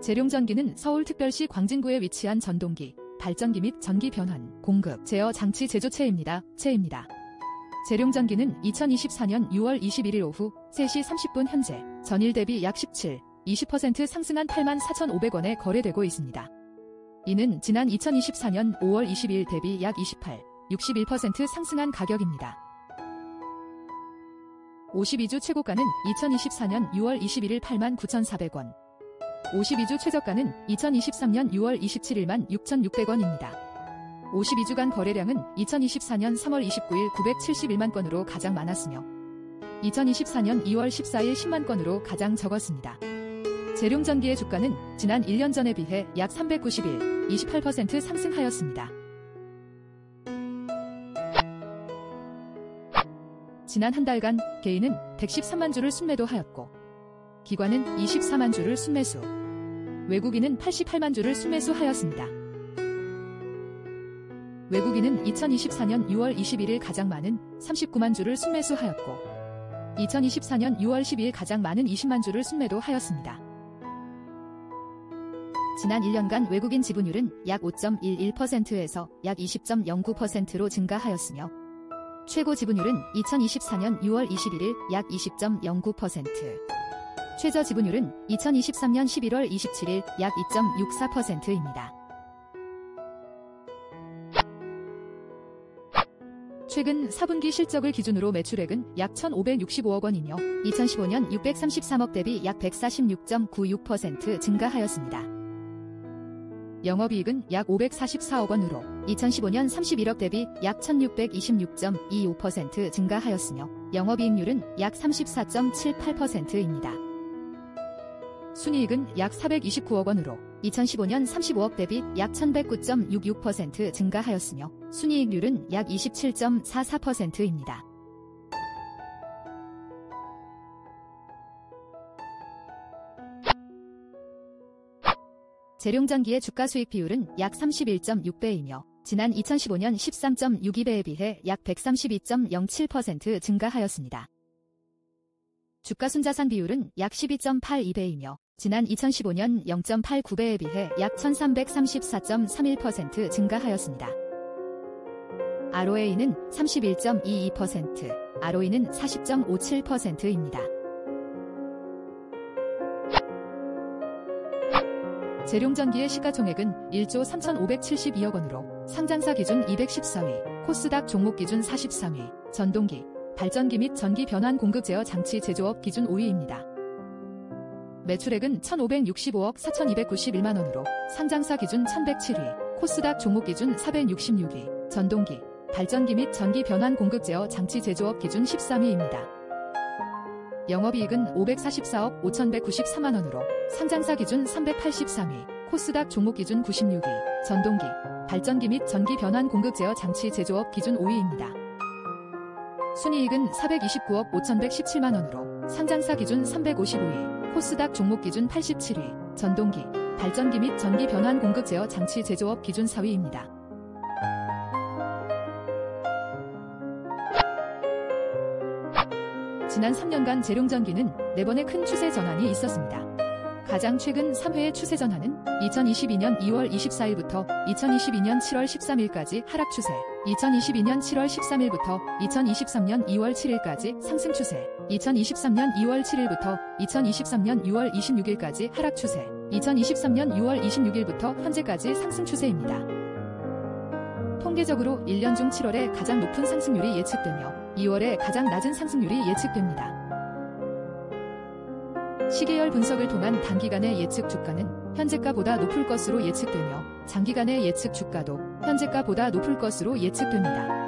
재룡전기는 서울특별시 광진구에 위치한 전동기, 발전기 및 전기 변환, 공급, 제어 장치 제조체입니다. 체입니다. 재룡전기는 2024년 6월 21일 오후 3시 30분 현재 전일 대비 약 17, 20% 상승한 84,500원에 거래되고 있습니다. 이는 지난 2024년 5월 22일 대비 약 28, 61% 상승한 가격입니다. 52주 최고가는 2024년 6월 21일 89,400원, 52주 최저가는 2023년 6월 27일 만 6,600원입니다. 52주간 거래량은 2024년 3월 29일 971만 건으로 가장 많았으며 2024년 2월 14일 10만 건으로 가장 적었습니다. 재룡전기의 주가는 지난 1년 전에 비해 약 391, 28% 상승하였습니다. 지난 한 달간 개인은 113만 주를 순매도하였고 기관은 24만 주를 순매수, 외국인은 88만 주를 순매수하였습니다. 외국인은 2024년 6월 21일 가장 많은 39만 주를 순매수하였고 2024년 6월 12일 가장 많은 20만 주를 순매도하였습니다. 지난 1년간 외국인 지분율은 약 5.11%에서 약 20.09%로 증가하였으며 최고 지분율은 2024년 6월 21일 약 20.09%, 최저 지분율은 2023년 11월 27일 약 2.64%입니다. 최근 4분기 실적을 기준으로 매출액은 약 1,565억 원이며 2015년 633억 대비 약 146.96% 증가하였습니다. 영업이익은 약 544억 원으로 2015년 31억 대비 약 1626.25% 증가하였으며 영업이익률은 약 34.78%입니다. 순이익은 약 429억 원으로 2015년 35억 대비 약 1109.66% 증가하였으며 순이익률은 약 27.44%입니다. 재룡전기의 주가 수익 비율은 약 31.6배이며 지난 2015년 13.62배에 비해 약 132.07% 증가하였습니다. 주가 순자산 비율은 약 12.82배이며 지난 2015년 0.89배에 비해 약 1334.31% 증가하였습니다. ROA는 31.22%, ROE는 40.57%입니다. 재룡전기의 시가총액은 1조 3,572억 원으로 상장사 기준 214위, 코스닥 종목 기준 43위, 전동기, 발전기 및 전기 변환 공급 제어 장치 제조업 기준 5위입니다. 매출액은 1,565억 4,291만 원으로 상장사 기준 1,107위, 코스닥 종목 기준 466위, 전동기, 발전기 및 전기 변환 공급 제어 장치 제조업 기준 13위입니다. 영업이익은 544억 5,193만 원으로 상장사 기준 383위, 코스닥 종목 기준 96위, 전동기, 발전기 및 전기 변환 공급 제어 장치 제조업 기준 5위입니다. 순이익은 429억 5,117만 원으로 상장사 기준 355위, 코스닥 종목 기준 87위, 전동기, 발전기 및 전기 변환 공급 제어 장치 제조업 기준 4위입니다. 지난 3년간 재룡전기는 4번의 큰 추세 전환이 있었습니다. 가장 최근 3회의 추세 전환은 2022년 2월 24일부터 2022년 7월 13일까지 하락 추세, 2022년 7월 13일부터 2023년 2월 7일까지 상승 추세, 2023년 2월 7일부터 2023년 6월 26일까지 하락 추세, 2023년 6월 26일부터 현재까지 상승 추세입니다. 통계적으로 1년 중 7월에 가장 높은 상승률이 예측되며 2월에 가장 낮은 상승률이 예측됩니다. 시계열 분석을 통한 단기간의 예측 주가는 현재가보다 높을 것으로 예측되며 장기간의 예측 주가도 현재가보다 높을 것으로 예측됩니다.